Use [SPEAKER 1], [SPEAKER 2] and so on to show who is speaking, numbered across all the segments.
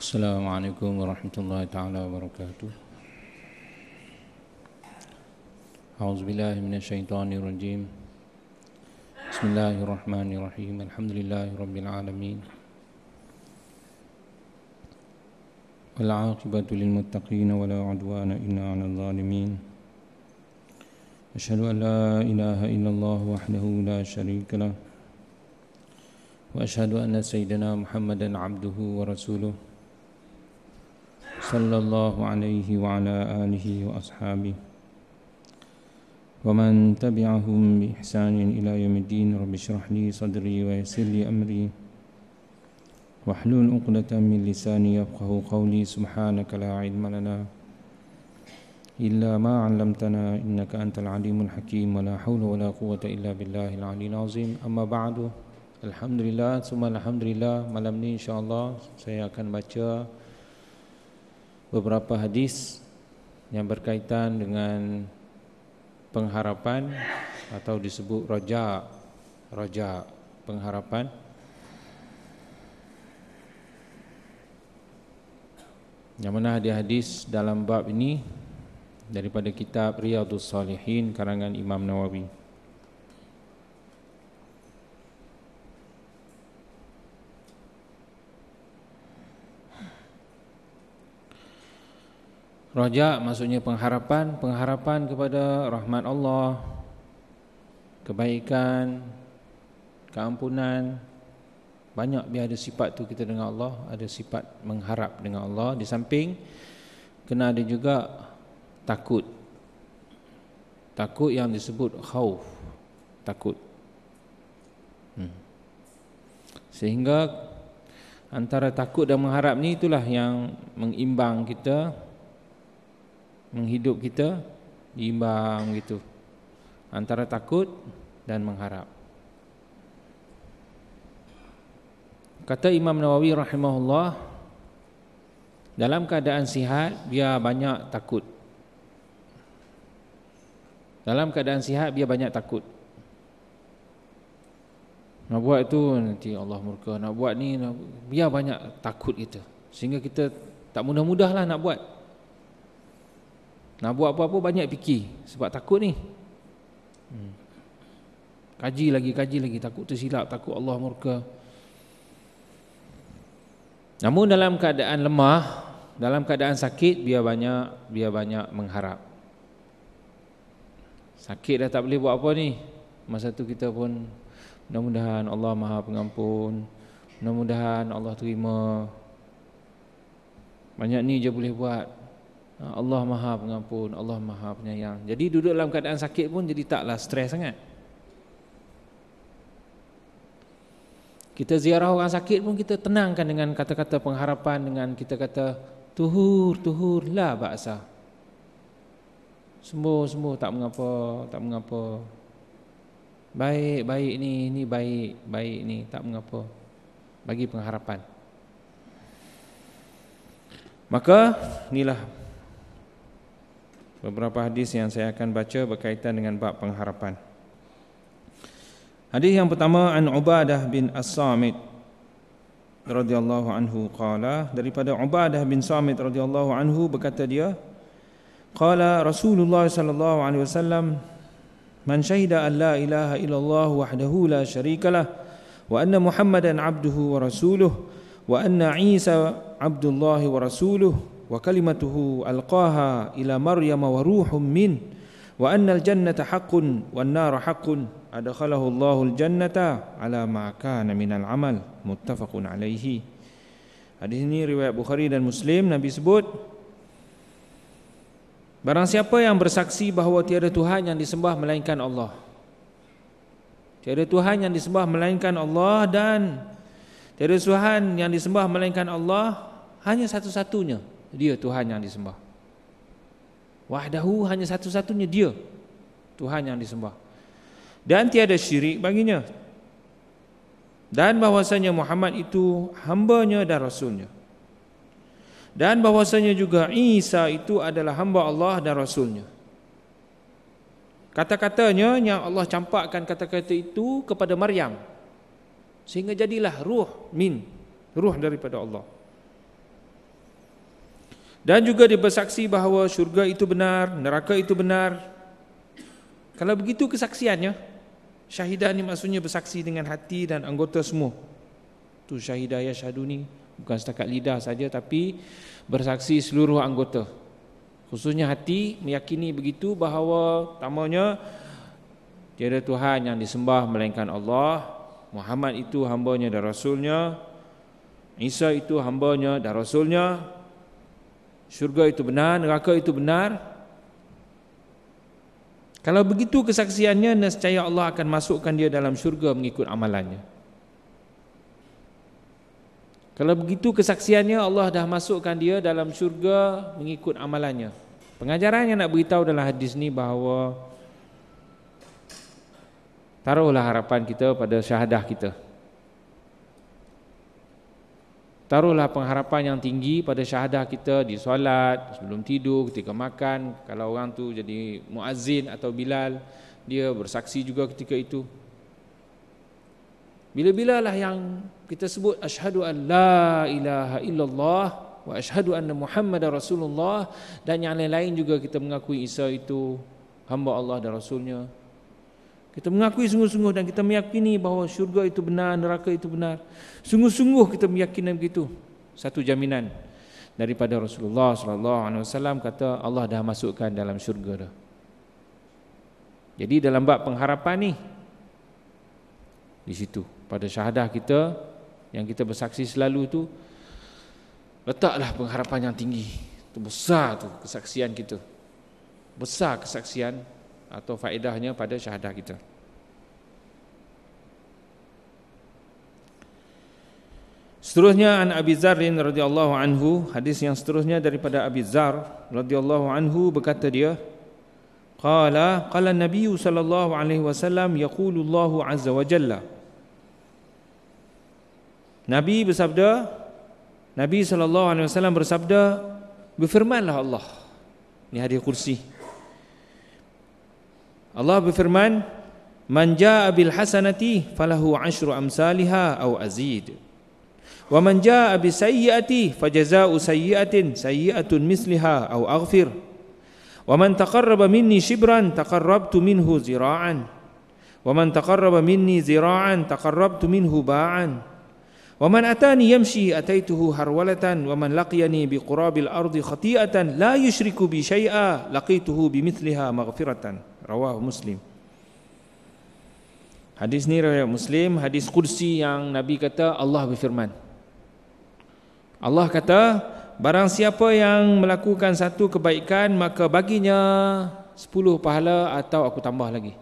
[SPEAKER 1] السلام عليكم ورحمة الله تعالى وبركاته. أعوذ بالله من الشيطان الرجيم. بسم الله الرحمن الرحيم. الحمد لله رب العالمين. والعاقبة للمتقين ولا عدوان إلا على الظالمين. أشهد أن لا إله إلا الله وحده لا شريك له. وأشهد أن سيدنا محمدا عبده ورسوله. صلى الله عليه وعلى آله وأصحابه. ومن تبعهم بإحسان إلى يوم الدين رب اشرح لي صدري ويسر لي أمري. واحلل عقدة من لساني يفقه قولي سبحانك لا علم لنا إلا ما علمتنا إنك أنت العليم الحكيم. ولا حول ولا قوة إلا بالله العلي العظيم. أما بعد Alhamdulillah, semua Alhamdulillah Malam ni insyaAllah saya akan baca Beberapa hadis Yang berkaitan dengan Pengharapan Atau disebut roja Roja pengharapan. Yang mana ada hadis dalam bab ini Daripada kitab Riyadus Salihin Karangan Imam Nawawi Raja maksudnya pengharapan Pengharapan kepada rahmat Allah Kebaikan Keampunan Banyak biar ada sifat tu kita dengan Allah Ada sifat mengharap dengan Allah Di samping. Kena ada juga Takut. Takut yang disebut khauf Takut. Hmm. Sehingga Antara takut dan mengharap ni itulah yang Mengimbang kita menghidup kita diimbang gitu. Antara takut dan mengharap. Kata Imam Nawawi rahimahullah dalam keadaan sihat biar banyak takut. Dalam keadaan sihat biar banyak takut. Nak buat itu nanti Allah murka. Nak buat ni biar banyak takut kita. Sehingga kita tak mudah-mudahlah nak buat nak buat apa-apa banyak fikir sebab takut ni. Hmm. Kaji lagi, kaji lagi takut tersilap, takut Allah murka. Namun dalam keadaan lemah, dalam keadaan sakit biar banyak biar banyak mengharap. Sakit dah tak boleh buat apa ni. Masa tu kita pun mudah-mudahan Allah Maha Pengampun. Mudah-mudahan Allah terima. Banyak ni je boleh buat. Ha, Allah Maha Pengampun, Allah Maha Penyayang. Jadi duduk dalam keadaan sakit pun jadi taklah stres sangat. Kita ziarah orang sakit pun kita tenangkan dengan kata-kata pengharapan dengan kita kata tuhur tuhur la baksa. Sembuh sembuh tak mengapa, tak mengapa. Baik baik ni, ni baik, baik ni tak mengapa. Bagi pengharapan. Maka inilah beberapa hadis yang saya akan baca berkaitan dengan bab pengharapan. Hadis yang pertama an Ubadah bin As-Samit radhiyallahu anhu qala daripada Ubadah bin Samit radhiyallahu anhu berkata dia qala Rasulullah sallallahu alaihi wasallam man syahida an la ilaha illallah wahdahu la syarikalah wa anna muhammadan abduhu wa rasuluhu wa anna isa abdullahi wa rasuluhu wa kalimatuhu alqaha ila maryam wa ruhum min. Wa anna aljannata haqqun wan nar haqqun. Adkhalahu Allahu aljannata ala ma kana minal amal. Muttafaqun alaihi hadis ini riwayat Bukhari dan Muslim Nabi sebut Barang siapa yang bersaksi bahawa tiada Tuhan yang disembah melainkan Allah. Tiada Tuhan yang disembah melainkan Allah dan Tiada Tuhan yang disembah melainkan Allah Hanya satu-satunya dia Tuhan yang disembah. Wahdahu hanya satu-satunya dia Tuhan yang disembah. Dan tiada syirik baginya. Dan bahwasanya Muhammad itu hambanya dan rasulnya. Dan bahwasanya juga Isa itu adalah hamba Allah dan rasulnya. Kata-katanya yang Allah campakkan kata-kata itu kepada Maryam. Sehingga jadilah ruh min, ruh daripada Allah. Dan juga dia bersaksi bahawa syurga itu benar, neraka itu benar. Kalau begitu kesaksiannya, syahidah ni maksudnya bersaksi dengan hati dan anggota semua. Tu syahidah ya syahadu ni bukan setakat lidah saja tapi bersaksi seluruh anggota. Khususnya hati meyakini begitu bahawa tamanya tiada Tuhan yang disembah melainkan Allah. Muhammad itu hambanya dan rasulnya. Isa itu hambanya dan rasulnya. Syurga itu benar, neraka itu benar. Kalau begitu kesaksiannya nescaya Allah akan masukkan dia dalam syurga mengikut amalannya. Kalau begitu kesaksiannya Allah dah masukkan dia dalam syurga mengikut amalannya. Pengajaran yang nak beritahu dalam hadis ni bahawa taruhlah harapan kita pada syahadah kita. Taruhlah pengharapan yang tinggi pada syahadah kita di solat, sebelum tidur, ketika makan. Kalau orang tu jadi muazzin atau bilal, dia bersaksi juga ketika itu. Bila-bila lah yang kita sebut asyhadu an la ilaha illallah wa asyhadu anna muhammadar rasulullah dan yang lain-lain juga kita mengakui Isa itu hamba Allah dan rasulnya. Kita mengakui sungguh-sungguh dan kita meyakini bahawa syurga itu benar, neraka itu benar. Sungguh-sungguh kita meyakini begitu. Satu jaminan daripada Rasulullah sallallahu alaihi wasallam kata Allah dah masukkan dalam syurga dah. Jadi dalam bab pengharapan ni di situ pada syahadah kita yang kita bersaksi selalu tu letaklah pengharapan yang tinggi. Itu besar tu kesaksian kita. Besar kesaksian atau faedahnya pada syahadah kita. Seterusnya an Abi Dzar radhiyallahu anhu, hadis yang seterusnya daripada Abi Dzar radhiyallahu anhu berkata dia, qala qala Nabi sallallahu alaihi wasallam yaqulu Allah azza wa jalla. Nabi bersabda, Nabi sallallahu alaihi wasallam bersabda, berfirmanlah Allah. Ini hadis kursi. Allah berfirman Man jaa bil hasanati falahu ashru amsalha aw azid Wa man jaa bis sayyiati fajaza'u sayyi'atin sayyi'atun misliha aw aghfir Wa man taqarraba minni shibran taqarrabtu minhu zira'an Wa man taqarraba minni zira'an taqarrabtu minhu ba'an Wa man atani yamshi ataituhu harwalatan wa man laqiyani bi qurabil ardi khati'atan la yushriku bi syai'a laqituhu bi mithliha maghfiratan rawah muslim. Hadis ni riwayat muslim hadis kursi yang nabi kata Allah berfirman. Allah kata barang siapa yang melakukan satu kebaikan maka baginya sepuluh pahala atau aku tambah lagi.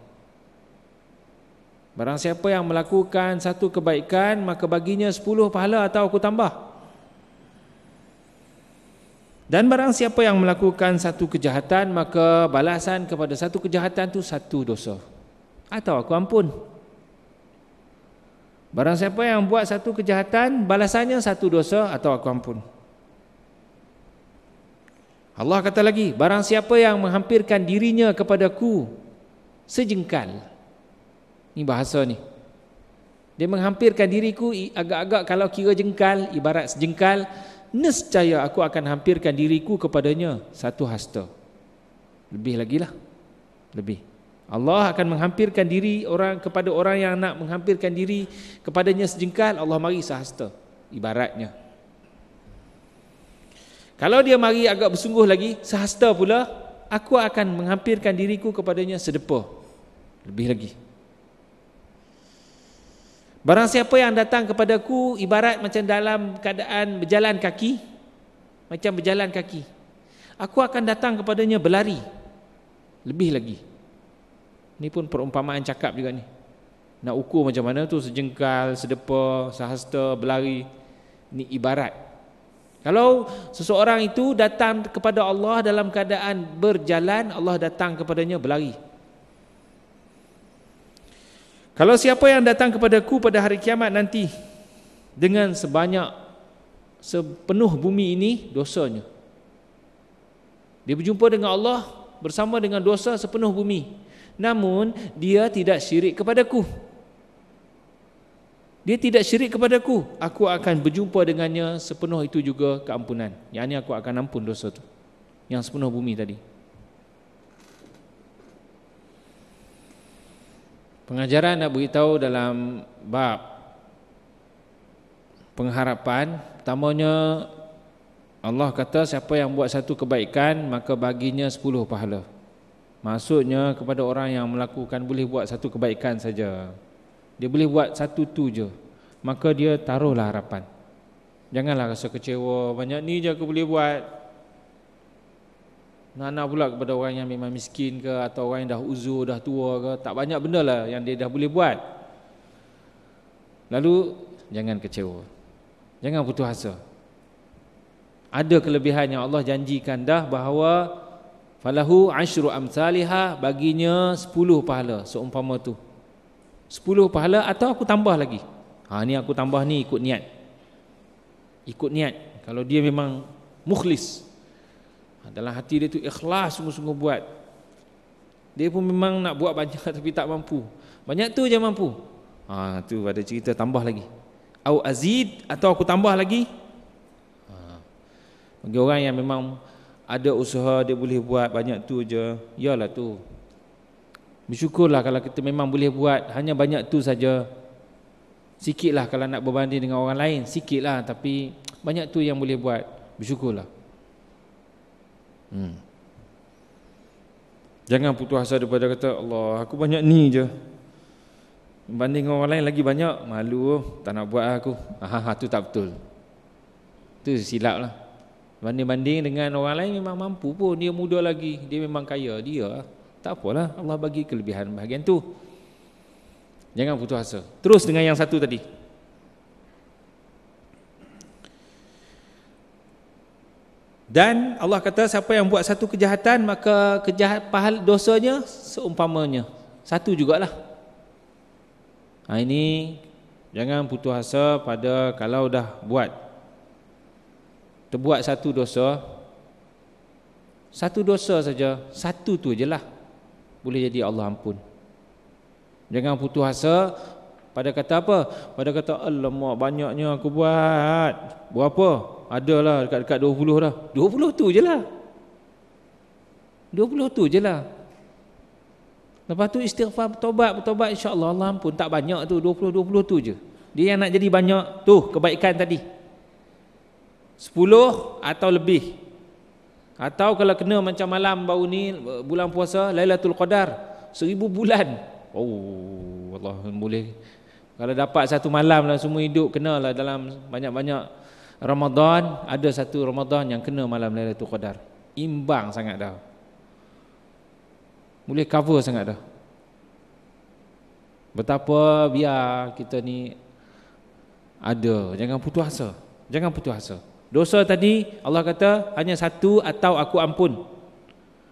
[SPEAKER 1] Barang siapa yang melakukan satu kebaikan maka baginya sepuluh pahala atau aku tambah. Dan barang siapa yang melakukan satu kejahatan maka balasan kepada satu kejahatan itu satu dosa. Atau aku ampun. Barang siapa yang buat satu kejahatan balasannya satu dosa atau aku ampun. Allah kata lagi, barang siapa yang menghampirkan dirinya kepadaku sejengkal. Ini bahasa ni. Dia menghampirkan diriku agak-agak kalau kira jengkal, ibarat sejengkal, nescaya aku akan hampirkan diriku kepadanya satu hasta. Lebih lagi lah. Lebih. Allah akan menghampirkan diri orang kepada orang yang nak menghampirkan diri kepadanya sejengkal, Allah mari sehasta. Ibaratnya. Kalau dia mari agak bersungguh lagi, sehasta pula, aku akan menghampirkan diriku kepadanya sedepa. Lebih lagi. Barang siapa yang datang kepadaku ibarat macam dalam keadaan berjalan kaki macam berjalan kaki aku akan datang kepadanya berlari. Lebih lagi. Ni pun perumpamaan cakap juga ni. Nak ukur macam mana tu sejengkal sedepa sehasta berlari. Ni ibarat. Kalau seseorang itu datang kepada Allah dalam keadaan berjalan Allah datang kepadanya berlari kalau siapa yang datang kepadaku pada hari kiamat nanti dengan sebanyak sepenuh bumi ini dosanya. Dia berjumpa dengan Allah bersama dengan dosa sepenuh bumi. Namun dia tidak syirik kepadaku. dia tidak syirik kepadaku aku akan berjumpa dengannya sepenuh itu juga keampunan yang ini aku akan ampun dosa tu yang sepenuh bumi tadi pengajaran nak beritahu dalam bab pengharapan pertamanya Allah kata siapa yang buat satu kebaikan maka baginya sepuluh pahala. Maksudnya kepada orang yang melakukan boleh buat satu kebaikan saja. Dia boleh buat satu tu je maka dia taruhlah harapan. Janganlah rasa kecewa banyak ni je aku boleh buat nak-nak pula kepada orang yang memang miskin ke atau orang yang dah uzur dah tua ke tak banyak benda lah yang dia dah boleh buat lalu jangan kecewa Jangan putus asa. Ada kelebihan yang Allah janjikan dah bahawa falahu ashru amsalha baginya 10 pahala seumpama tu. 10 pahala atau aku tambah lagi. Ha ni aku tambah ni ikut niat. Ikut niat. Kalau dia memang mukhlis. Ha, dalam hati dia tu ikhlas sungguh-sungguh buat. Dia pun memang nak buat banyak tapi tak mampu. Banyak tu je mampu. Ha tu ada cerita tambah lagi. Au azid atau aku tambah lagi? Ha. bagi orang yang memang ada usaha dia boleh buat banyak tu je. Yalah tu. Bersyukurlah kalau kita memang boleh buat. Hanya banyak tu saja. Sikitlah kalau nak berbanding dengan orang lain. Sikitlah tapi banyak tu yang boleh buat. Bersyukurlah hmm. jangan putus asa daripada kata Allah aku banyak ni je. Banding orang lain lagi banyak Malu Tak nak buat aku. Aha, tu tak betul. Tu silap lah. Banding-banding dengan orang lain Memang mampu pun. Dia muda lagi Dia memang kaya Dia Tak apalah Allah bagi kelebihan bahagian tu. Jangan putus asa. Terus dengan yang satu tadi Dan Allah kata siapa yang buat satu kejahatan Maka kejahat pahal dosanya Seumpamanya. Satu jugalah. Ha, ini jangan putus asa pada kalau dah buat. Terbuat satu dosa satu dosa saja satu tu je lah boleh jadi Allah ampun. Jangan putus asa pada kata apa? Pada kata alamak banyaknya aku buat. Buat apa adalah dekat-dekat 20 dah 20 tu je lah 20 tu je lah Lepas tu istighfar bertobat bertobat insya-Allah Allah ampun tak banyak tu 20 20 tu je. Dia yang nak jadi banyak tu kebaikan tadi. 10 atau lebih. Atau kalau kena macam malam baru ni bulan puasa Lailatul Qadar seribu bulan. Oh Allah boleh kalau dapat satu malam dalam semua hidup kenalah dalam banyak-banyak Ramadan ada satu Ramadan yang kena malam Lailatul Qadar. Imbang sangat dah. Boleh cover sangat dah. Betapa biar kita ni ada. Jangan putus asa. Jangan putus asa. Dosa tadi Allah kata hanya satu atau aku ampun.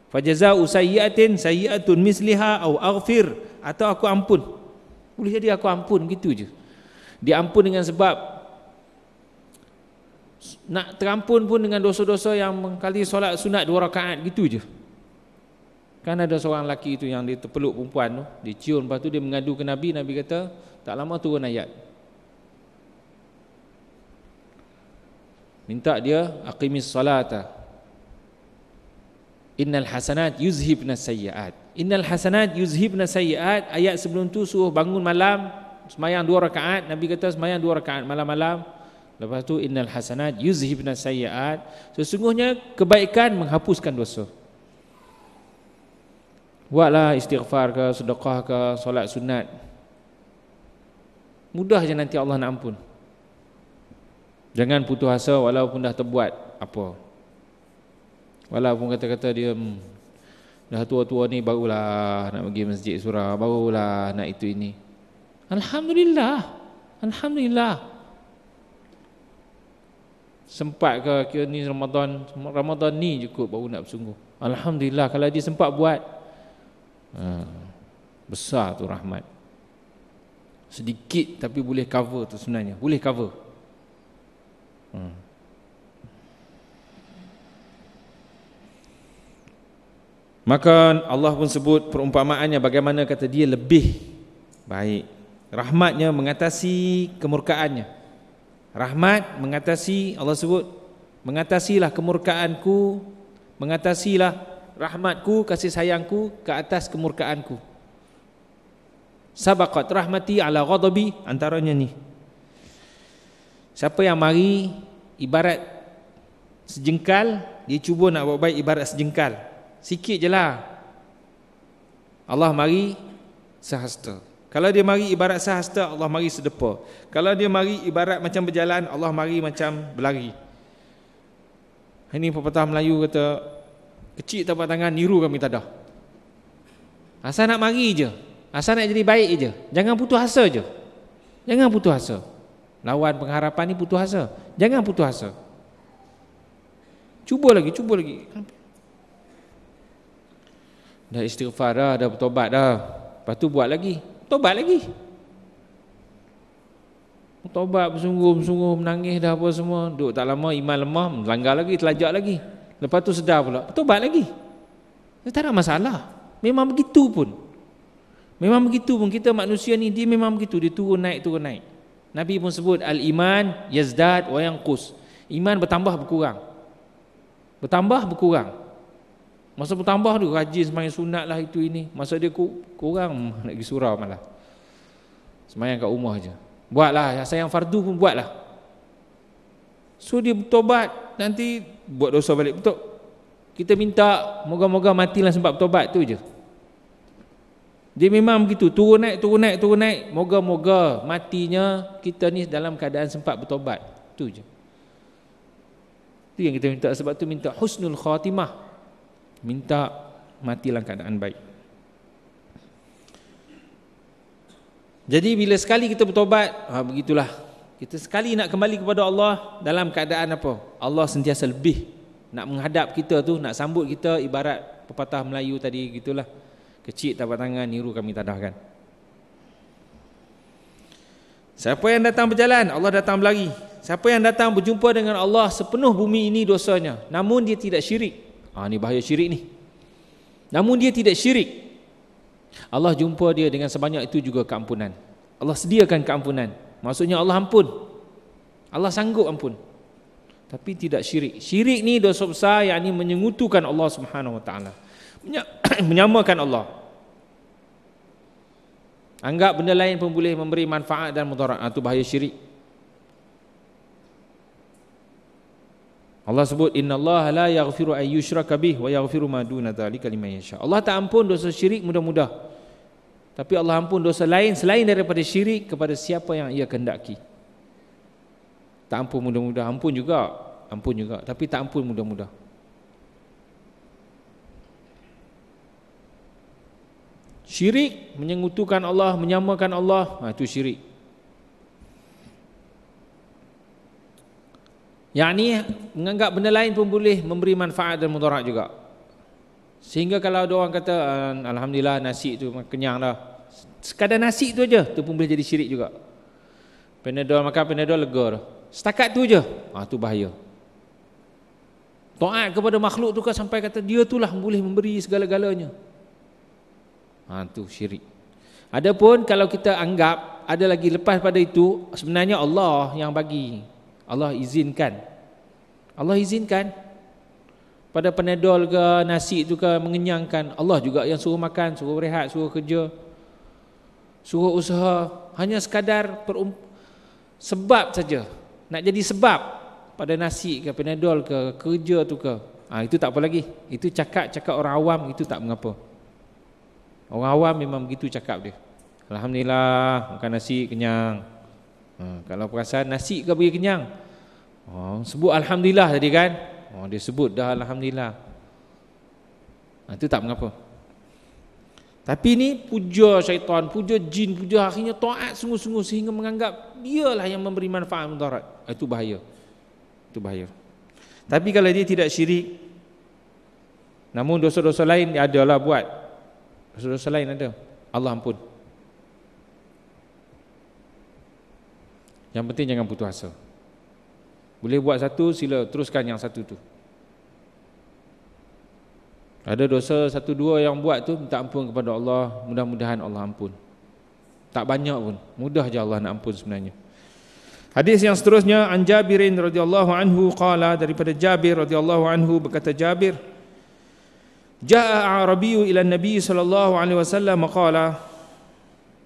[SPEAKER 1] Fajaza usayyatin sayyatun misliha au aghfir. Atau aku ampun. Boleh jadi aku ampun gitu je. Diampun dengan sebab nak terampun pun dengan dosa-dosa yang mengkali solat sunat dua rakaat gitu je Kan ada seorang lelaki itu yang dia terpeluk perempuan tu, dia cium lepas tu dia mengadu ke Nabi, Nabi kata, tak lama turun ayat. Minta dia aqimis salata. Innal hasanat yuzhibna sayyiat. Innal hasanat yuzhibna sayyiat. Ayat sebelum tu suruh bangun malam semayang dua rakaat, Nabi kata semayang dua rakaat malam-malam. Lepas tu innal hasanat yuzhibna sayyiat. Sesungguhnya kebaikan menghapuskan dosa. Buatlah istighfar ke, sedekah ke, solat sunat. Mudah je nanti Allah nak ampun. Jangan putus asa walaupun dah terbuat apa. Walaupun kata-kata dia hmm, dah tua-tua ni barulah nak pergi masjid surah, barulah nak itu ini. Alhamdulillah. Alhamdulillah. Sempat ke kira ni Ramadan Ramadan ni cukup baru nak bersungguh. Alhamdulillah kalau dia sempat buat ha, besar tu rahmat sedikit tapi boleh cover tu sebenarnya boleh cover hmm. maka Allah pun sebut perumpamaannya bagaimana kata dia lebih baik Rahmatnya mengatasi kemurkaannya. Rahmat mengatasi Allah sebut mengatasilah kemurkaanku, mengatasilah rahmatku, kasih sayangku ke atas kemurkaanku. Sabaqat rahmati ala ghadabi antaranya ni. Siapa yang mari ibarat sejengkal, dia cuba nak buat baik ibarat sejengkal. Sikit je lah. Allah mari sehasta. Kalau dia mari ibarat sehasta, Allah mari sedepa. Kalau dia mari ibarat macam berjalan, Allah mari macam berlari. Ini pepatah Melayu kata, kecil tapak tangan, niru kami tak ada. Asal nak mari je. Asal nak jadi baik je. Jangan putus asa je. Jangan putus asa. Lawan pengharapan ni putus asa. Jangan putus asa. Cuba lagi, cuba lagi. Dah istighfar dah, dah bertobat dah. Lepas tu buat lagi. Tobat lagi. Tobat bersungguh-sungguh menangis dah apa semua. Duduk tak lama iman lemah, melanggar lagi, telajak lagi. Lepas tu sedar pula. Tobat lagi. Dia tak ada masalah. Memang begitu pun. Memang begitu pun kita manusia ni dia memang begitu, dia turun naik turun naik. Nabi pun sebut al-iman yazdad wa yanqus. Iman bertambah berkurang. Bertambah berkurang. Masa bertambah tu rajin sembahyang sunat lah itu ini. Masa dia kurang nak pergi surau malah. Sembahyang kat rumah aja. Buatlah yang sayang fardu pun buatlah. So dia bertobat nanti buat dosa balik betul. Kita minta moga-moga matilah sebab bertobat tu je. Dia memang begitu, turun naik, turun naik, turun naik. Moga-moga matinya kita ni dalam keadaan sempat bertobat. Tu je. Tu yang kita minta sebab tu minta husnul khatimah minta mati dalam keadaan baik. Jadi bila sekali kita bertobat ha, begitulah. Kita sekali nak kembali kepada Allah dalam keadaan apa? Allah sentiasa lebih nak menghadap kita tu nak sambut kita ibarat pepatah Melayu tadi gitulah. Kecil tapak tangan niru kami tadahkan siapa yang datang berjalan Allah datang berlari. Siapa yang datang berjumpa dengan Allah sepenuh bumi ini dosanya. Namun dia tidak syirik Ha, ini bahaya syirik ni. Namun dia tidak syirik. Allah jumpa dia dengan sebanyak itu juga keampunan. Allah sediakan keampunan. Maksudnya Allah ampun. Allah sanggup ampun. Tapi tidak syirik. Syirik ni dosa besar yang ini menyengutukan Allah Subhanahu Wa Taala. Menyamakan Allah. Anggap benda lain pun boleh memberi manfaat dan mudarat. Itu ha, bahaya syirik. Allah sebut Inna Allah la yaghfiru an yushraka bih wa yaghfiru ma duna dzalika liman yasha. Allah tak ampun dosa syirik mudah-mudah. Tapi Allah ampun dosa lain selain daripada syirik kepada siapa yang ia kehendaki. Tak ampun mudah-mudah, ampun juga, ampun juga, tapi tak ampun mudah-mudah. Syirik menyengutukan Allah, menyamakan Allah, ha, itu syirik. Yang ni menganggap benda lain pun boleh memberi manfaat dan mudarat juga. Sehingga kalau ada orang kata alhamdulillah nasi tu kenyang dah. Sekadar nasi tu aja tu pun boleh jadi syirik juga. Panadol makan panadol lega dah. Setakat tu aja. Ah tu bahaya. Taat kepada makhluk tu kan sampai kata dia itulah boleh memberi segala-galanya. Ha tu syirik. Adapun kalau kita anggap ada lagi lepas pada itu sebenarnya Allah yang bagi. Allah izinkan. Allah izinkan. Pada penedol ke nasi tu ke mengenyangkan Allah juga yang suruh makan suruh rehat suruh kerja suruh usaha. Hanya sekadar perum- sebab saja. Nak jadi sebab pada nasi ke penedol ke kerja tu ke. Ha, itu tak apa lagi. Itu cakap-cakap orang awam itu tak mengapa. Orang awam memang begitu cakap dia. Alhamdulillah makan nasi kenyang Ha, kalau perasan nasi ke bagi kenyang? Oh, sebut alhamdulillah tadi kan? Oh, dia sebut dah alhamdulillah. Ha, itu tak mengapa. Tapi ni puja syaitan, puja jin, puja akhirnya taat sungguh-sungguh sehingga menganggap dialah yang memberi manfaat mudarat. Ha, itu bahaya. Itu bahaya. Tapi kalau dia tidak syirik namun dosa-dosa lain dia adalah buat. Dosa-dosa lain ada. Allah ampun. Yang penting jangan putus asa. Boleh buat satu, sila teruskan yang satu tu. Ada dosa satu dua yang buat tu minta ampun kepada Allah, mudah-mudahan Allah ampun. Tak banyak pun. Mudah je Allah nak ampun sebenarnya. Hadis yang seterusnya an Jabirin radhiyallahu anhu qala daripada Jabir radhiyallahu anhu berkata Jabir Ja'a Arabiyyu ila Nabi sallallahu alaihi wasallam qala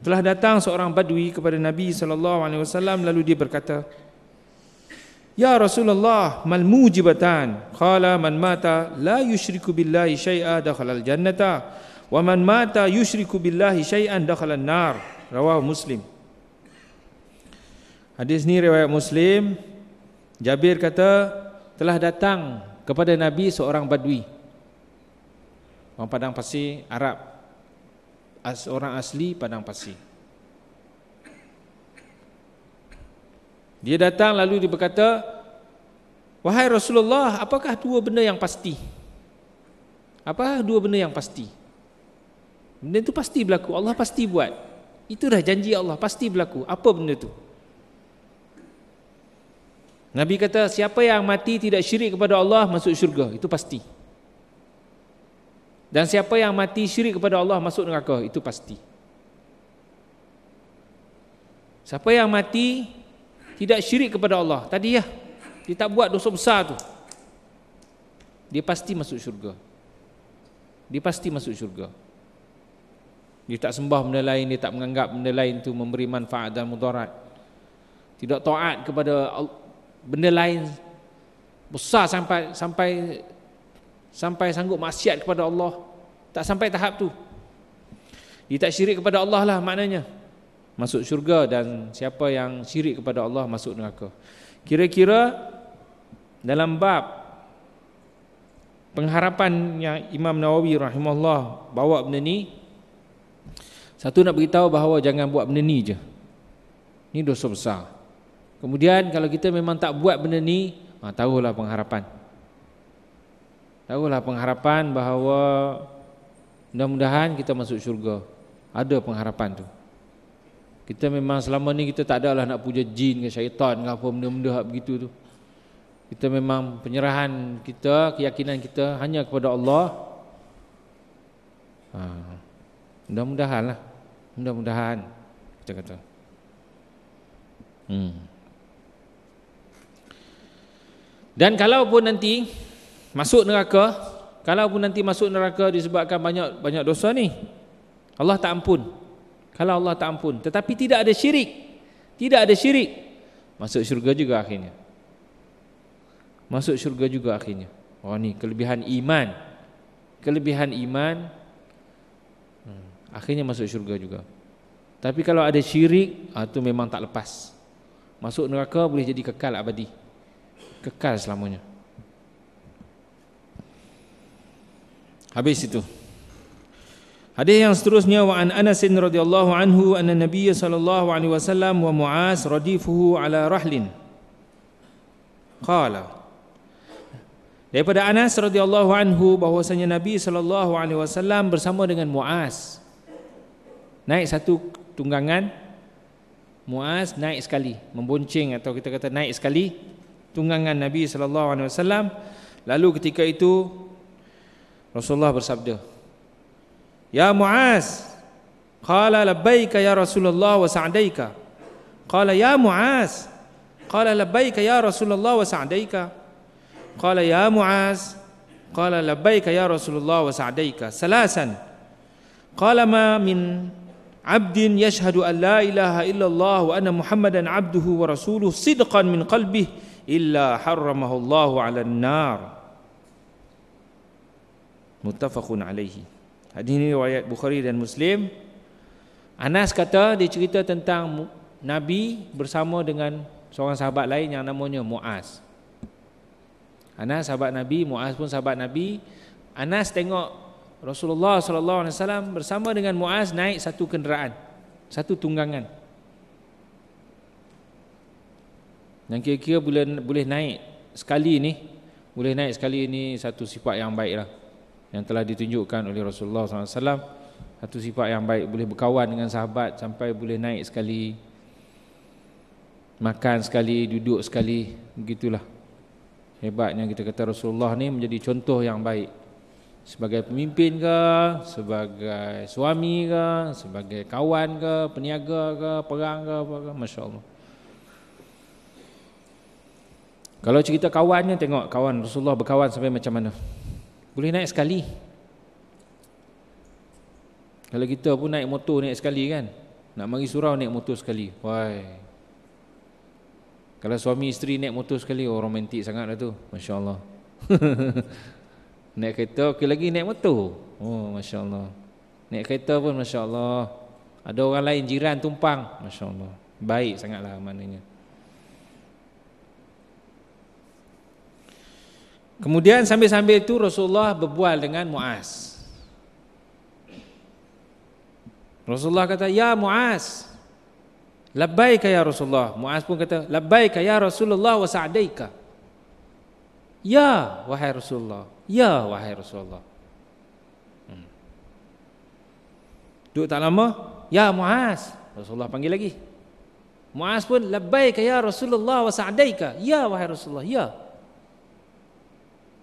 [SPEAKER 1] telah datang seorang badui kepada Nabi sallallahu alaihi wasallam lalu dia berkata Ya Rasulullah mal mujibatan qala man mata la yushriku billahi syai'a dakhala al jannata wa man mata yushriku billahi syai'an dakhala an nar rawahu muslim Hadis ni riwayat Muslim. Jabir kata telah datang kepada Nabi seorang badui. Orang padang pasir Arab. As, orang asli padang pasir. Dia datang lalu dia berkata, "Wahai Rasulullah, apakah dua benda yang pasti?" Apa dua benda yang pasti? Benda itu pasti berlaku. Allah pasti buat. Itu dah janji Allah pasti berlaku. Apa benda itu? Nabi kata siapa yang mati tidak syirik kepada Allah masuk syurga itu pasti. Dan siapa yang mati syirik kepada Allah masuk neraka itu pasti. Siapa yang mati tidak syirik kepada Allah tadi ya dia tak buat dosa besar tu. Dia pasti masuk syurga. Dia pasti masuk syurga. Dia tak sembah benda lain, dia tak menganggap benda lain tu memberi manfaat dan mudarat. Tidak taat kepada benda lain besar sampai sampai sampai sanggup maksiat kepada Allah. Tak sampai tahap tu. Dia tak syirik kepada Allah lah maknanya. Masuk syurga dan siapa yang syirik kepada Allah masuk neraka. Kira-kira dalam bab pengharapan yang Imam Nawawi rahimahullah bawa benda ni satu nak beritahu bahawa jangan buat benda ni je. Ni dosa besar. Kemudian kalau kita memang tak buat benda ni, ha, tahulah pengharapan. Tahulah pengharapan bahawa mudah-mudahan kita masuk syurga. Ada pengharapan tu. Kita memang selama ni kita tak adalah nak puja jin ke syaitan ke apa benda-benda begitu tu. Kita memang penyerahan kita, keyakinan kita hanya kepada Allah. Ha, mudah-mudahan lah. Mudah-mudahan kita kata. Hmm. Dan kalau pun nanti masuk neraka, kalau pun nanti masuk neraka disebabkan banyak banyak dosa ni, Allah tak ampun. Kalau Allah tak ampun, tetapi tidak ada syirik. Tidak ada syirik. Masuk syurga juga akhirnya. Masuk syurga juga akhirnya. Oh ni kelebihan iman. Kelebihan iman hmm, akhirnya masuk syurga juga. Tapi kalau ada syirik, itu ah, memang tak lepas. Masuk neraka boleh jadi kekal abadi kekal selamanya. Habis itu. Hadis yang seterusnya wa an Anas radhiyallahu anhu anna Nabiy sallallahu alaihi wasallam wa Muaz radifuhu ala rahlin. Qala Daripada Anas radhiyallahu anhu bahwasanya Nabi sallallahu alaihi wasallam bersama dengan Muaz naik satu tunggangan Muaz naik sekali membonceng atau kita kata naik sekali tunggangan Nabi sallallahu alaihi wasallam lalu ketika itu Rasulullah bersabda Ya Muaz qala labbaika ya Rasulullah wa sa'daika qala ya Muaz qala labbaika ya Rasulullah wa sa'daika qala ya Muaz qala labbaika ya Rasulullah wa sa'daika salasan qala ma min abdin yashhadu la ilaha illallah wa anna muhammadan abduhu wa rasuluhu sidqan min qalbihi illa harramahu Allahu 'ala an-nar. Muttafaqun alaihi. Hadis ini riwayat Bukhari dan Muslim. Anas kata dia cerita tentang Nabi bersama dengan seorang sahabat lain yang namanya Muaz. Anas sahabat Nabi, Muaz pun sahabat Nabi. Anas tengok Rasulullah wasallam bersama dengan Muaz naik satu kenderaan, satu tunggangan. Yang kira-kira boleh, boleh naik sekali ni Boleh naik sekali ni satu sifat yang baik lah Yang telah ditunjukkan oleh Rasulullah SAW Satu sifat yang baik Boleh berkawan dengan sahabat Sampai boleh naik sekali Makan sekali, duduk sekali Begitulah Hebatnya kita kata Rasulullah ni menjadi contoh yang baik sebagai pemimpin ke, sebagai suami ke, sebagai kawan ke, peniaga ke, perang ke, apa ke, masya-Allah. Kalau cerita kawannya tengok kawan Rasulullah berkawan sampai macam mana. Boleh naik sekali. Kalau kita pun naik motor naik sekali kan. Nak mari surau naik motor sekali. Wai. Kalau suami isteri naik motor sekali oh romantik sangat lah tu. Masya-Allah. naik kereta okey lagi naik motor. Oh masya-Allah. Naik kereta pun masya-Allah. Ada orang lain jiran tumpang. Masya-Allah. Baik sangatlah maknanya. Kemudian sambil-sambil itu Rasulullah berbual dengan Muaz. Rasulullah kata, "Ya Muaz, labbaika ya Rasulullah." Muaz pun kata, "Labbaika ya Rasulullah wa sa'daika." Ya, wahai Rasulullah. Ya, wahai Rasulullah. Hmm. Duduk tak lama, "Ya Muaz." Rasulullah panggil lagi. Muaz pun, "Labbaika ya Rasulullah wa sa'daika." Ya, wahai Rasulullah. Ya.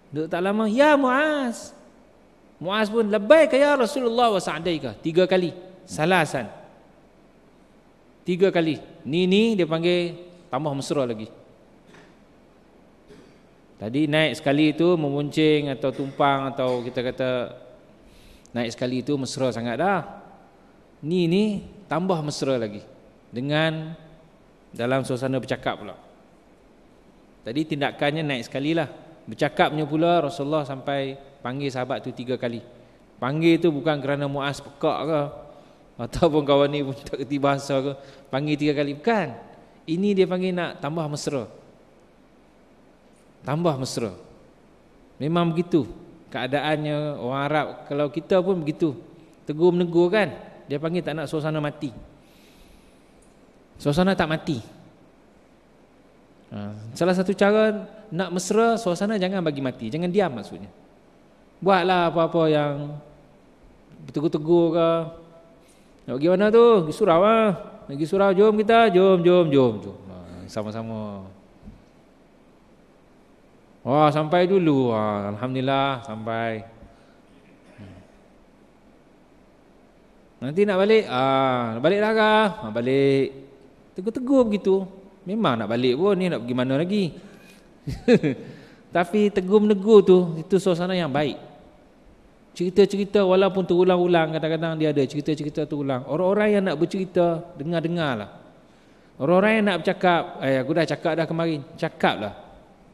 [SPEAKER 1] Duduk tak lama, ya Muaz. Muaz pun labbaik ya Rasulullah wa sa'daika. Tiga kali. Salasan. Tiga kali. Ni ni dia panggil tambah mesra lagi. Tadi naik sekali itu memuncing atau tumpang atau kita kata naik sekali itu mesra sangat dah. Ni ni tambah mesra lagi dengan dalam suasana bercakap pula. Tadi tindakannya naik sekali lah. Bercakapnya pula Rasulullah sampai panggil sahabat tu tiga kali. Panggil tu bukan kerana Muaz pekak ke ataupun kawan ni pun tak kerti bahasa ke. Panggil tiga kali bukan. Ini dia panggil nak tambah mesra. Tambah mesra. Memang begitu keadaannya orang Arab kalau kita pun begitu. Tegur menegur kan. Dia panggil tak nak suasana mati. Suasana tak mati. Ha. Salah satu cara nak mesra suasana jangan bagi mati, jangan diam maksudnya. Buatlah apa-apa yang tegur-tegur ke. Nak pergi mana tu? Pergi surau ah. Pergi surau jom kita, jom jom jom jom. Ha, sama-sama. Wah, sampai dulu. Ha, alhamdulillah sampai. Hmm. Nanti nak balik? Ah, ha, balik dah kah? Ha, balik. Tegur-tegur begitu. Memang nak balik pun ni nak pergi mana lagi. Tapi tegur menegur tu itu suasana yang baik. Cerita-cerita walaupun terulang-ulang kadang-kadang dia ada cerita-cerita terulang. Orang-orang yang nak bercerita dengar-dengarlah. Orang-orang yang nak bercakap, eh aku dah cakap dah kemarin, cakaplah.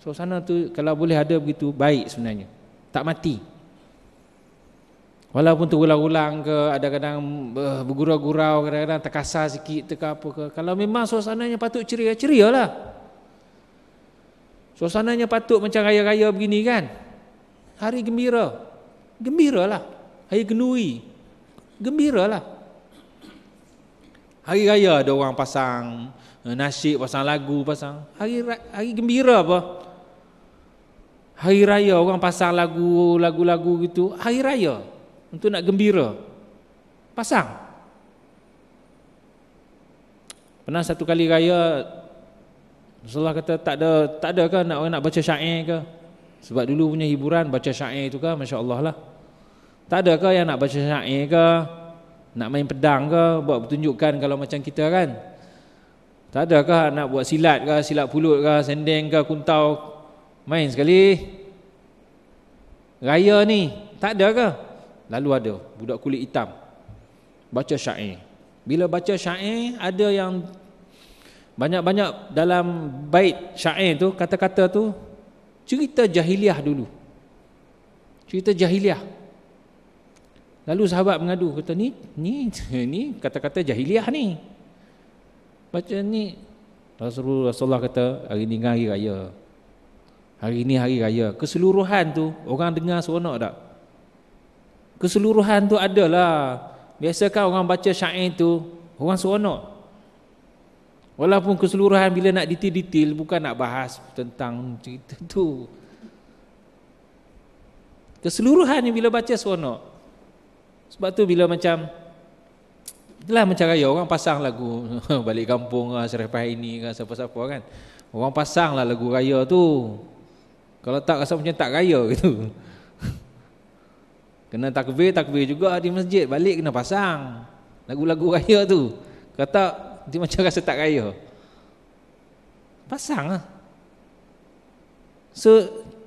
[SPEAKER 1] Suasana tu kalau boleh ada begitu baik sebenarnya. Tak mati. Walaupun terulang-ulang ke ada kadang uh, bergurau-gurau kadang-kadang terkasar sikit teka apa ke. Kalau memang suasananya patut ceria, cerialah. Suasananya patut macam raya-raya begini kan. Hari gembira. Gembiralah. Hari genui. Gembiralah. Hari raya ada orang pasang uh, nasyid, pasang lagu, pasang. Hari hari gembira apa? Hari raya orang pasang lagu, lagu-lagu gitu. Hari raya untuk nak gembira. Pasang. Pernah satu kali raya Rasulullah kata tak ada tak ada ke nak nak baca syair ke? Sebab dulu punya hiburan baca syair itu kan masya-Allah lah. Tak ada ke yang nak baca syair ke? Nak main pedang ke? Buat pertunjukan kalau macam kita kan? Tak ada ke nak buat silat ke silat pulut ke sendeng ke kuntau? Main sekali. Raya ni tak ada ke Lalu ada budak kulit hitam baca syair. Bila baca syair ada yang banyak-banyak dalam bait syair tu kata-kata tu cerita jahiliah dulu. Cerita jahiliah. Lalu sahabat mengadu kata ni ni ni kata-kata jahiliah ni. Baca ni Rasulullah Rasulullah kata hari ni hari raya. Hari ni hari raya. Keseluruhan tu orang dengar seronok tak? Keseluruhan tu adalah biasa kan orang baca syair tu orang seronok. Walaupun keseluruhan bila nak detail-detail bukan nak bahas tentang cerita tu. Keseluruhan ni bila baca seronok. Sebab tu bila macam itulah macam raya orang pasang lagu balik kampung lah serapah ini kan siapa-siapa kan. Orang pasang lah lagu raya tu. Kalau tak rasa macam tak raya gitu
[SPEAKER 2] Kena takbir, takbir juga di masjid. Balik kena pasang. Lagu-lagu raya tu. Kata dia macam rasa tak raya. Pasang lah. So,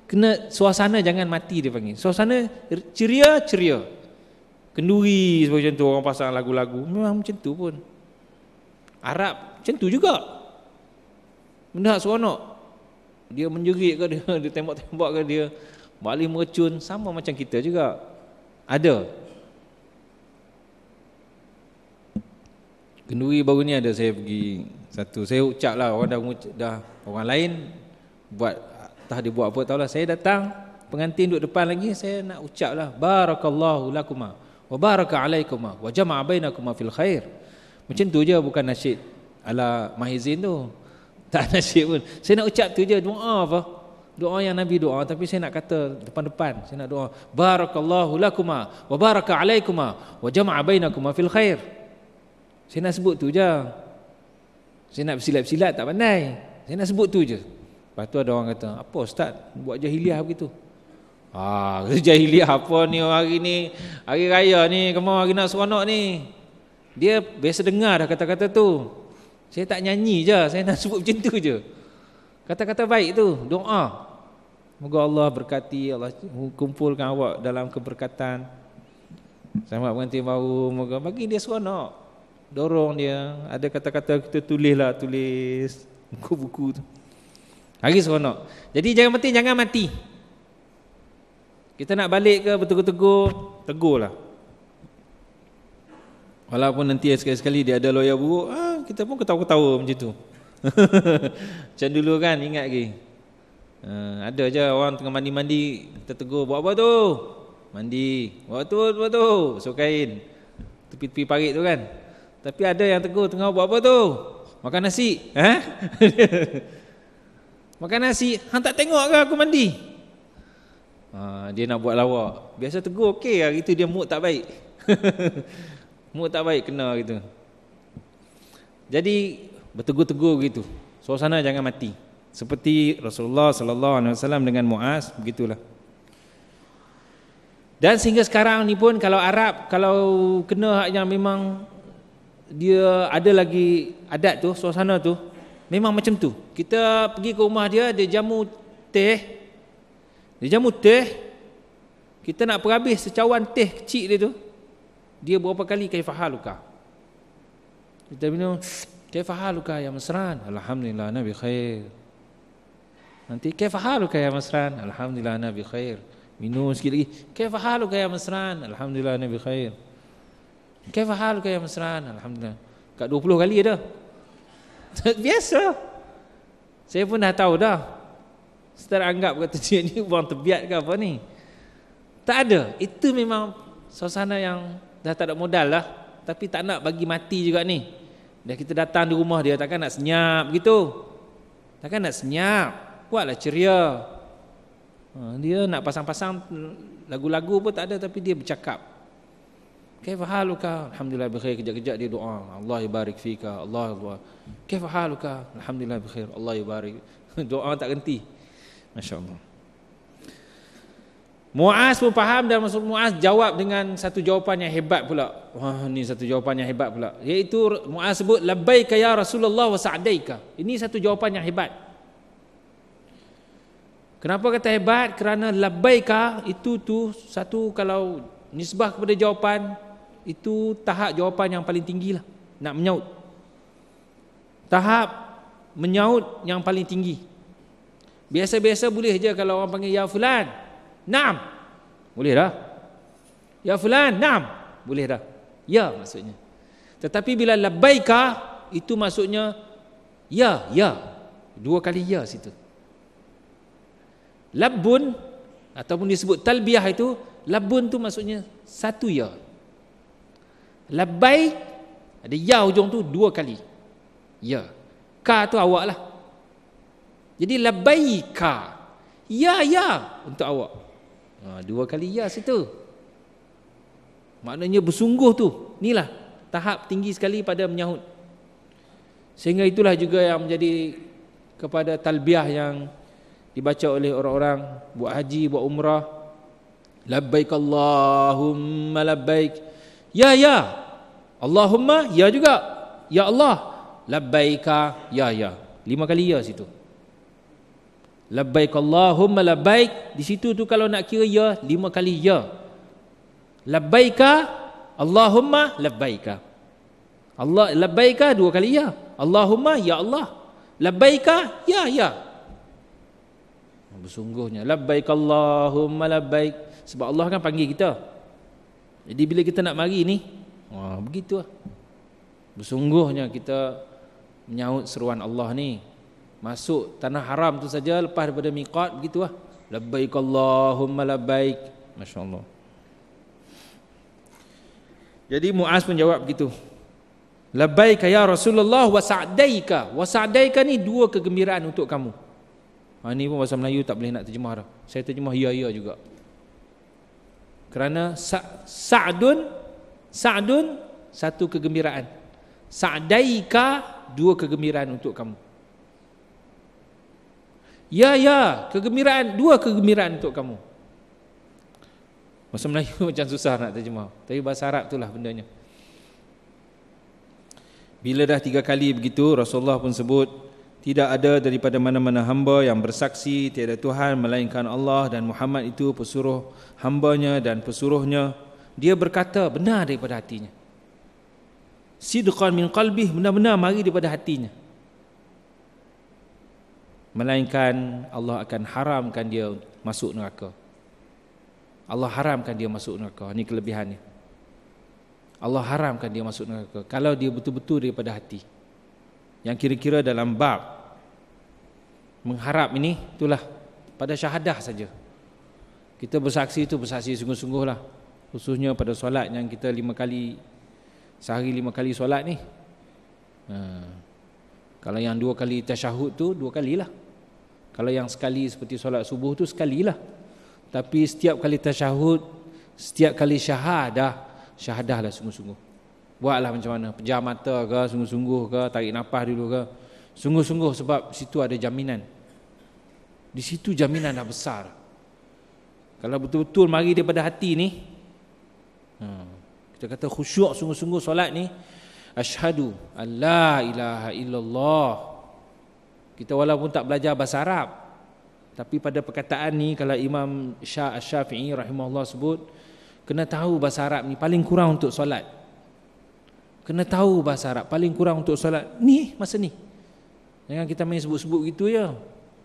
[SPEAKER 2] kena suasana jangan mati dia panggil. Suasana ceria, ceria. Kenduri macam tu orang pasang lagu-lagu. Memang macam tu pun. Arab macam tu juga. Benda seronok. Dia menjerit ke dia, dia tembak-tembak ke dia. Balik mercun, sama macam kita juga. Ada. Kenduri baru ni ada saya pergi satu. Saya ucap lah orang dah, dah orang lain buat tak dia buat apa tahu lah. Saya datang pengantin duduk depan lagi saya nak ucap lah barakallahu lakuma wa baraka alaikuma wa jama'a bainakuma fil khair. Macam tu je bukan nasyid ala mahizin tu. Tak nasyid pun. Saya nak ucap tu je doa apa? Doa yang Nabi doa tapi saya nak kata depan-depan saya nak doa barakallahu lakuma wa baraka alaikuma wa jama'a bainakuma fil khair. Saya nak sebut tu je. Saya nak bersilat-silat tak pandai. Saya nak sebut tu je. Lepas tu ada orang kata apa ustaz? Buat jahiliah begitu? Ah jahiliah apa ni hari ni? Hari raya ni kamu hari nak seronok ni. Dia biasa dengar dah kata-kata tu. Saya tak nyanyi je saya nak sebut macam tu je. Kata-kata baik tu doa Moga Allah berkati Allah kumpulkan awak dalam keberkatan. Selamat pengantin baru. Moga bagi dia seronok. Dorong dia. Ada kata-kata kita tulislah tulis buku-buku tu. Lagi seronok. Jadi jangan mati jangan mati. Kita nak balik ke betul-betul tegur, lah. Walaupun nanti sekali-sekali dia ada lawyer buruk, ah, kita pun ketawa-ketawa macam tu. macam dulu kan ingat lagi. Uh, ada je orang tengah mandi-mandi kita tegur buat apa tu? Mandi. Buat tu, buat tu. So kain. Tepi-tepi parit tu kan. Tapi ada yang tegur tengah buat apa tu? Makan nasi. Ha? Makan nasi. Hang tak tengok ke aku mandi? Ha, dia nak buat lawak. Biasa tegur okey hari tu dia mood tak baik. mood tak baik kena gitu. Jadi bertegur-tegur gitu. Suasana jangan mati. Seperti Rasulullah sallallahu alaihi wasallam dengan Muaz begitulah. Dan sehingga sekarang ni pun kalau Arab kalau kena yang memang dia ada lagi adat tu, suasana tu memang macam tu. Kita pergi ke rumah dia, dia jamu teh. Dia jamu teh. Kita nak perhabis secawan teh kecil dia tu. Dia berapa kali kaifahaluka? Kita minum kaifahaluka ya Masran? Alhamdulillah Nabi khair. Nanti kaifa haluka ya Masran? Alhamdulillah ana bi khair. Minum sikit lagi. Kaifa haluka ya Masran? Alhamdulillah ana bi khair. Kaifa haluka ya Masran? Alhamdulillah. Kat 20 kali dah. Biasa. Saya pun dah tahu dah. Setelah anggap kata dia ni buang terbiat ke apa ni. Tak ada. Itu memang suasana yang dah tak ada modal lah. Tapi tak nak bagi mati juga ni. Dah kita datang di rumah dia takkan nak senyap gitu. Takkan nak senyap buatlah ceria. Ha, dia nak pasang-pasang lagu-lagu pun tak ada tapi dia bercakap. Kaifa haluka? Alhamdulillah bikhair. Kejap-kejap dia doa. Allah barik fika. Allah Allah. Kaifa haluka? Alhamdulillah bikhair. Allah barik. doa tak henti. Masya-Allah. Muaz pun faham dan Rasul Muaz jawab dengan satu jawapan yang hebat pula. Wah, ni satu jawapan yang hebat pula. Iaitu Muaz sebut labbaika ya Rasulullah wa sa'daika. Ini satu jawapan yang hebat. Kenapa kata hebat? Kerana labbaika itu tu satu kalau nisbah kepada jawapan itu tahap jawapan yang paling tinggi lah. Nak menyaut. Tahap menyaut yang paling tinggi. Biasa-biasa boleh je kalau orang panggil ya fulan. Naam. Boleh dah. Ya fulan, naam. Boleh dah. Ya maksudnya. Tetapi bila labbaika itu maksudnya ya, ya. Dua kali ya situ. Labun ataupun disebut talbiyah itu labun tu maksudnya satu ya. Labai ada ya hujung tu dua kali. Ya. Ka tu awak lah. Jadi labai ka. Ya ya untuk awak. Ha, dua kali ya situ. Maknanya bersungguh tu. Inilah tahap tinggi sekali pada menyahut. Sehingga itulah juga yang menjadi kepada talbiyah yang dibaca oleh orang-orang buat haji, buat umrah. labbaik Allahumma labbaik. Ya ya. Allahumma ya juga. Ya Allah. Labbaika ya ya. Lima kali ya situ. Labbaik Allahumma labbaik. Di situ tu kalau nak kira ya lima kali ya. Labbaika Allahumma labbaika. Allah labbaika dua kali ya. Allahumma ya Allah. Labbaika ya ya bersungguhnya labbaik Allahumma labbaik sebab Allah kan panggil kita. Jadi bila kita nak mari ni, wah begitu lah. Bersungguhnya kita menyahut seruan Allah ni. Masuk tanah haram tu saja lepas daripada miqat begitu lah. Labbaik Allahumma labbaik. Masya Allah. Jadi Muaz pun jawab begitu. Labbaik ya Rasulullah wa sa'daika. Wa sa'daika ni dua kegembiraan untuk kamu. Ha, ni pun bahasa Melayu tak boleh nak terjemah dah. Saya terjemah ya-ya juga. Kerana sa'dun sa'dun satu kegembiraan. Sa'daika dua kegembiraan untuk kamu. Ya ya kegembiraan dua kegembiraan untuk kamu. Bahasa Melayu macam susah nak terjemah. Tapi bahasa Arab itulah bendanya. Bila dah tiga kali begitu Rasulullah pun sebut tidak ada daripada mana-mana hamba yang bersaksi tiada Tuhan melainkan Allah dan Muhammad itu pesuruh hambanya dan pesuruhnya. Dia berkata benar daripada hatinya. Sidqan min qalbih benar-benar mari daripada hatinya. Melainkan Allah akan haramkan dia masuk neraka. Allah haramkan dia masuk neraka. Ini kelebihannya. Allah haramkan dia masuk neraka. Kalau dia betul-betul daripada hati yang kira-kira dalam bab mengharap ini itulah. Pada syahadah saja. Kita bersaksi itu bersaksi sungguh-sungguh lah khususnya pada solat yang kita lima kali sehari lima kali solat ni. Ha. kalau yang dua kali tasyahud tu dua kali lah kalau yang sekali seperti solat subuh tu sekali lah tapi setiap kali tasyahud setiap kali syahadah syahadah lah sungguh-sungguh Buatlah macam mana? Pejam mata ke Sungguh-sungguh ke Tarik nafas dulu ke? Sungguh-sungguh sebab Situ ada jaminan. Di situ jaminan dah besar. Kalau betul-betul Mari daripada hati ni hmm, Kita kata khusyuk Sungguh-sungguh solat ni Ashadu An la ilaha illallah. Kita walaupun tak belajar bahasa Arab Tapi pada perkataan ni Kalau Imam Syah Syafi'i Rahimahullah sebut Kena tahu bahasa Arab ni Paling kurang untuk solat Kena tahu bahasa Arab. Paling kurang untuk solat Ni masa ni. Jangan kita main sebut-sebut gitu ya.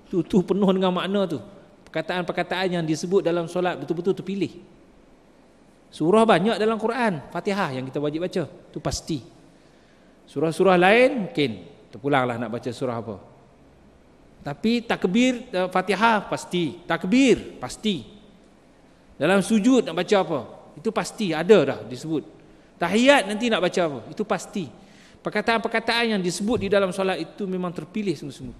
[SPEAKER 2] Tu, tu penuh dengan makna tu. Perkataan-perkataan yang disebut dalam solat Betul-betul terpilih. Surah banyak dalam Quran. Fatihah yang kita wajib baca. Tu pasti. Surah-surah lain mungkin. Terpulanglah nak baca surah apa. Tapi takbir eh, Fatihah pasti. Takbir pasti. Dalam sujud nak baca apa? Itu pasti ada dah disebut Tahiyat nanti nak baca apa? Itu pasti. Perkataan-perkataan yang disebut di dalam solat itu memang terpilih sungguh-sungguh.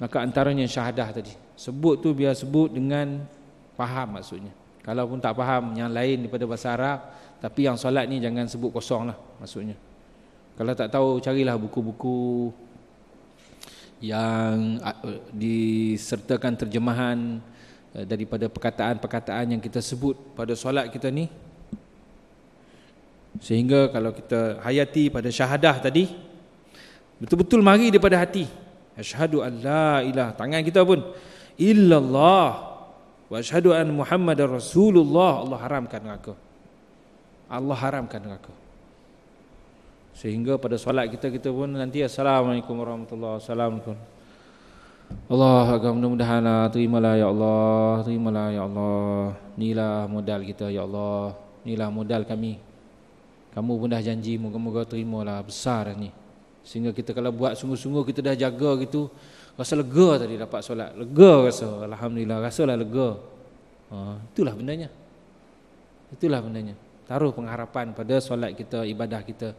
[SPEAKER 2] Maka antaranya syahadah tadi. Sebut tu biar sebut dengan faham maksudnya. Kalau pun tak faham yang lain daripada bahasa Arab, tapi yang solat ni jangan sebut kosong lah maksudnya. Kalau tak tahu carilah buku-buku yang disertakan terjemahan eh, daripada perkataan-perkataan yang kita sebut pada solat kita ni Sehingga kalau kita hayati pada syahadah tadi Betul-betul mari daripada hati. Asyhadu an la ilah Tangan kita pun Illallah. Wa asyhadu an Muhammad Rasulullah. Allah haramkan neraka. Allah haramkan neraka. Sehingga pada solat kita kita pun nanti Assalamualaikum warahmatullahi wabarakatuh. Allah agak mudah-mudahan lah Terimalah ya Allah Terimalah ya Allah. Inilah modal kita ya Allah. Inilah modal kami kamu pun dah janji moga-moga terimalah besar ni. Sehingga kita kalau buat sungguh-sungguh kita dah jaga gitu, rasa lega tadi dapat solat. Lega rasa, alhamdulillah rasalah lega. Ha, itulah bendanya. Itulah bendanya. Taruh pengharapan pada solat kita, ibadah kita.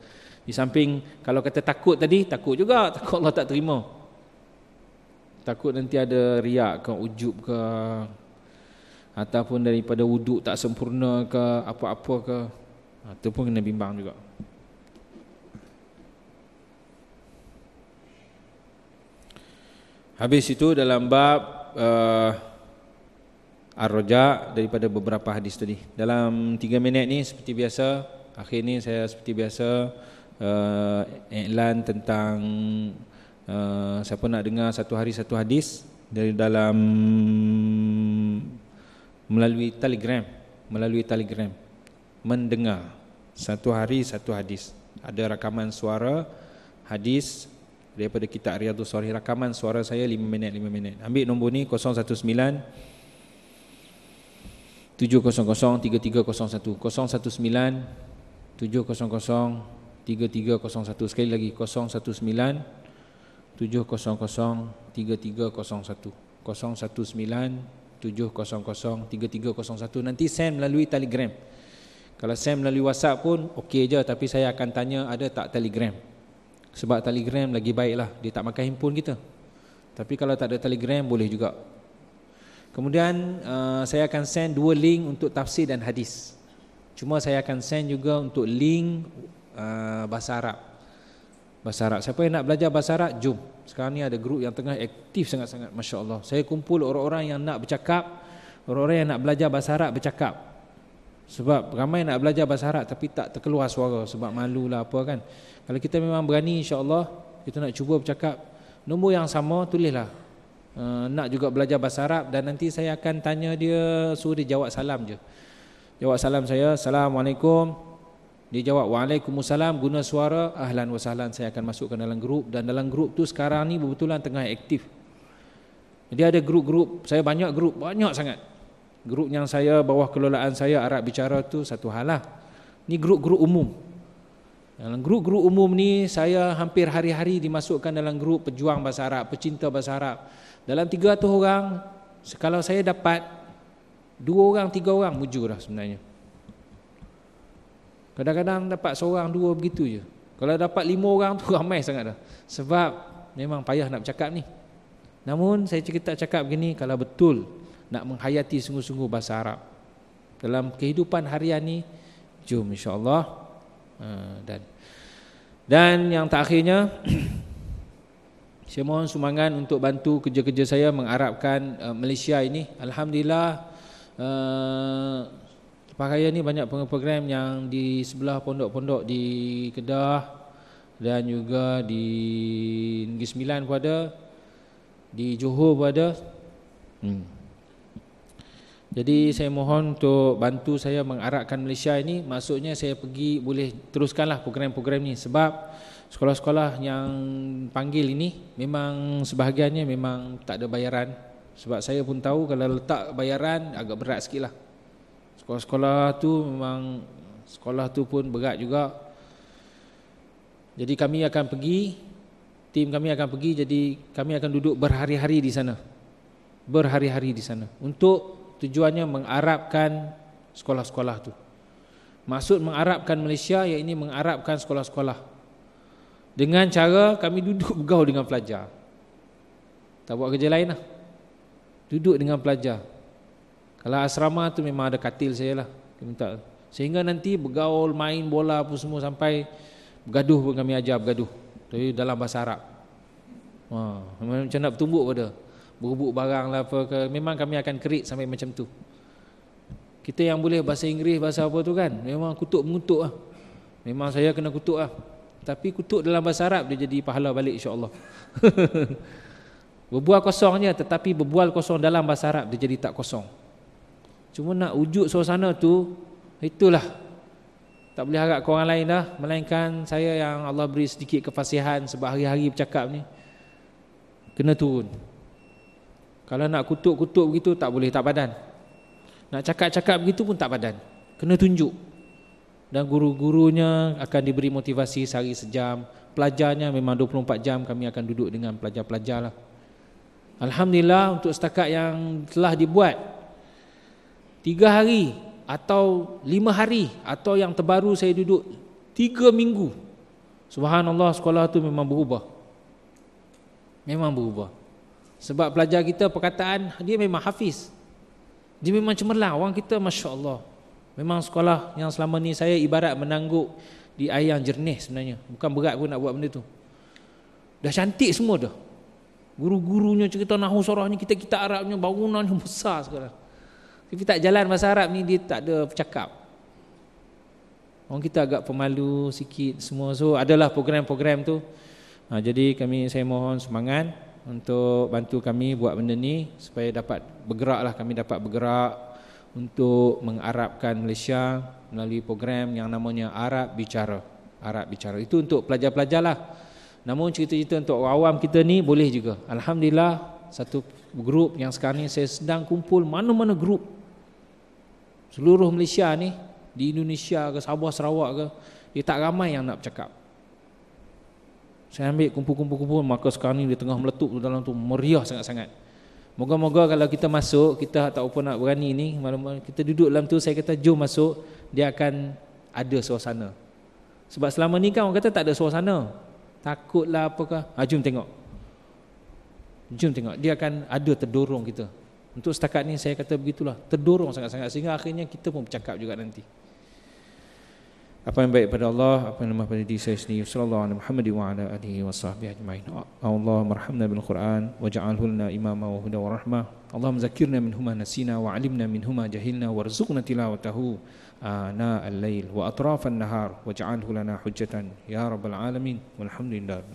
[SPEAKER 2] Di samping kalau kata takut tadi, takut juga takut Allah tak terima. Takut nanti ada riak ke ujub ke ataupun daripada wuduk tak sempurna ke apa-apa ke Itu pun kena bimbang juga. Habis itu dalam bab uh, Ar-Raja daripada beberapa hadis tadi. Dalam 3 minit ni seperti biasa, akhir ni saya seperti biasa uh, iklan tentang uh, siapa nak dengar satu hari satu hadis dari dalam melalui Telegram, melalui Telegram mendengar. Satu hari satu hadis. Ada rakaman suara hadis daripada kitab Riyadhus Shalihin rakaman suara saya 5 minit 5 minit. Ambil nombor ni 019 700 3301 019 700 3301 sekali lagi 019 700 3301 019 700 3301 nanti send melalui telegram kalau send melalui whatsapp pun okey je tapi saya akan tanya ada tak telegram sebab telegram lagi baiklah dia tak makan handphone kita tapi kalau tak ada telegram boleh juga Kemudian uh, saya akan send dua link untuk tafsir dan hadis. Cuma saya akan send juga untuk link uh, bahasa Arab. Bahasa Arab. Siapa yang nak belajar bahasa Arab, jom. Sekarang ni ada grup yang tengah aktif sangat-sangat, masya-Allah. Saya kumpul orang-orang yang nak bercakap, orang-orang yang nak belajar bahasa Arab bercakap. Sebab ramai nak belajar bahasa Arab tapi tak terkeluar suara sebab malu lah apa kan. Kalau kita memang berani insya-Allah, kita nak cuba bercakap, nombor yang sama tulislah uh, nak juga belajar bahasa Arab dan nanti saya akan tanya dia suruh dia jawab salam je. Jawab salam saya, Assalamualaikum. Dia jawab Waalaikumsalam guna suara ahlan wa sahlan saya akan masukkan dalam grup dan dalam grup tu sekarang ni kebetulan tengah aktif. Dia ada grup-grup, saya banyak grup, banyak sangat. Grup yang saya bawah kelolaan saya Arab bicara tu satu hal lah. Ni grup-grup umum. Dalam grup-grup umum ni saya hampir hari-hari dimasukkan dalam grup pejuang bahasa Arab, pecinta bahasa Arab. Dalam 300 orang Kalau saya dapat Dua orang, tiga orang mujur lah sebenarnya Kadang-kadang dapat seorang, dua begitu je Kalau dapat lima orang tu ramai sangat dah Sebab memang payah nak bercakap ni Namun saya cerita cakap begini Kalau betul nak menghayati sungguh-sungguh bahasa Arab Dalam kehidupan harian ni Jom insyaAllah ha, Dan dan yang terakhirnya Saya mohon sumbangan untuk bantu kerja-kerja saya mengharapkan uh, Malaysia ini. Alhamdulillah uh, pakaian ini banyak program yang di sebelah pondok-pondok di Kedah dan juga di Negeri Sembilan pun ada, di Johor pun ada. Hmm. Jadi saya mohon untuk bantu saya mengarakkan Malaysia ini. Maksudnya saya pergi boleh teruskanlah program-program ini sebab sekolah-sekolah yang panggil ini memang sebahagiannya memang tak ada bayaran. Sebab saya pun tahu kalau letak bayaran agak berat sikit lah sekolah-sekolah tu memang sekolah tu pun berat juga. Jadi kami akan pergi tim kami akan pergi. Jadi kami akan duduk berhari-hari di sana. Berhari-hari di sana. Untuk tujuannya mengarabkan sekolah-sekolah tu. Maksud mengarabkan Malaysia iaitu mengarabkan sekolah-sekolah. Dengan cara kami duduk bergaul dengan pelajar. Tak buat kerja lain lah. Duduk dengan pelajar. Kalau asrama tu memang ada katil saya lah. Minta. Sehingga nanti bergaul, main bola apa semua Sampai bergaduh pun kami ajar bergaduh. Tapi dalam bahasa Arab. Ha, Macam nak bertumbuk pada Berebut barang lah apa ke Memang kami akan kerik sampai macam tu Kita yang boleh bahasa Inggeris Bahasa apa tu kan Memang kutuk mengutuk lah Memang saya kena kutuk lah tapi kutuk dalam bahasa Arab dia jadi pahala balik insya-Allah. berbual kosongnya tetapi berbual kosong dalam bahasa Arab dia jadi tak kosong. Cuma nak wujud suasana tu itulah tak boleh harap ke orang lain dah melainkan saya yang Allah beri sedikit kefasihan sebab hari-hari bercakap ni kena turun. Kalau nak kutuk-kutuk begitu tak boleh tak padan. Nak cakap-cakap begitu pun tak padan. Kena tunjuk. Dan guru-gurunya akan diberi motivasi sehari sejam. Pelajarnya memang 24 jam kami akan duduk dengan pelajar-pelajar lah. Alhamdulillah untuk setakat yang telah dibuat tiga hari atau lima hari atau yang terbaru saya duduk tiga minggu. Subhanallah sekolah tu memang berubah. Memang berubah sebab pelajar kita perkataan dia memang hafiz dia memang cemerlang orang kita Masya Allah Memang sekolah yang selama ni saya ibarat menangguk di air yang jernih sebenarnya. Bukan berat pun nak buat benda tu. Dah cantik semua dah. Guru-gurunya cerita nahu sorah ni kita-kita Arabnya bangunan yang besar sekarang. Tapi tak jalan bahasa Arab ni dia tak ada bercakap. Orang kita agak pemalu sikit semua. So adalah program-program tu. Ha, jadi kami saya mohon semangat untuk bantu kami buat benda ni supaya dapat bergeraklah kami dapat bergerak untuk mengarabkan Malaysia melalui program yang namanya Arab Bicara. Arab Bicara. Itu untuk pelajar-pelajar lah. Namun cerita-cerita untuk awam kita ni boleh juga. Alhamdulillah satu grup yang sekarang ni saya sedang kumpul mana-mana grup seluruh Malaysia ni di Indonesia ke Sabah Sarawak ke dia tak ramai yang nak bercakap saya ambil kumpul-kumpul-kumpul maka sekarang ni dia tengah meletup dalam tu meriah sangat-sangat. Moga-moga kalau kita masuk kita tak apa nak berani ni kita duduk dalam tu saya kata jom masuk dia akan ada suasana. Sebab selama ni kan orang kata tak ada suasana. Takutlah apakah ha, jom tengok. Jom tengok dia akan ada terdorong kita. Untuk setakat ni saya kata begitulah terdorong sangat-sangat sehingga akhirnya kita pun bercakap juga nanti. Apa yang baik pada Allah, apa yang lemah pada diri saya sendiri. Sallallahu alaihi Muhammad wa ala alihi wa sahbihi ajma'in. Allah marhamna bil Quran waj'alhu lana imama wa huda wa rahmah. Allah zakirna min huma nasina wa alimna min huma jahilna warzuqna tilawatahu ana al-lail wa atraf an-nahar waj'alhu lana hujjatan ya rabbal alamin walhamdulillah.